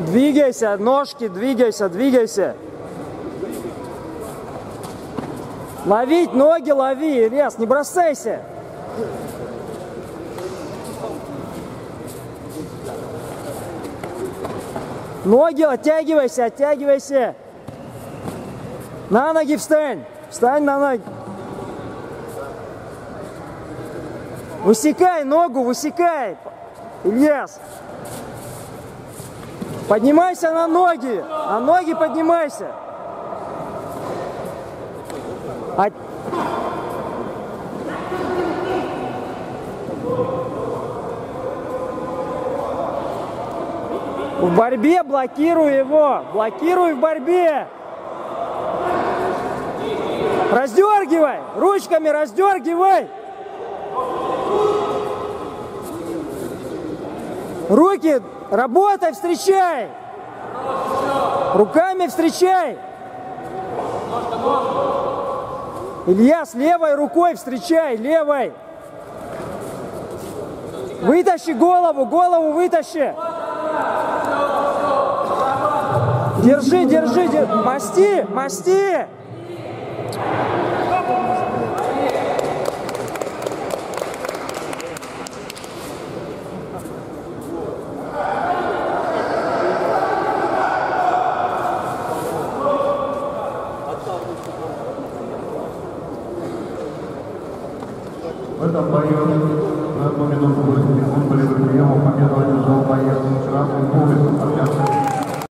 Двигайся, ножки, двигайся, двигайся. Ловить ноги, лови, Ильяс, не бросайся. Ноги, оттягивайся, оттягивайся. На ноги встань. Встань на ноги. Высекай ногу, высекай. Ильяс. Поднимайся на ноги. На ноги поднимайся. От- В борьбе блокируй его. Блокируй в борьбе. Раздергивай. Ручками раздергивай. Руки, работай, встречай. Руками встречай. Илья, с левой рукой встречай, левой. Вытащи голову, голову вытащи. Держи, держи, держи. Масти, масти. В этом бою на одну минуту будет телефон болевых приемов победу боец Мучрат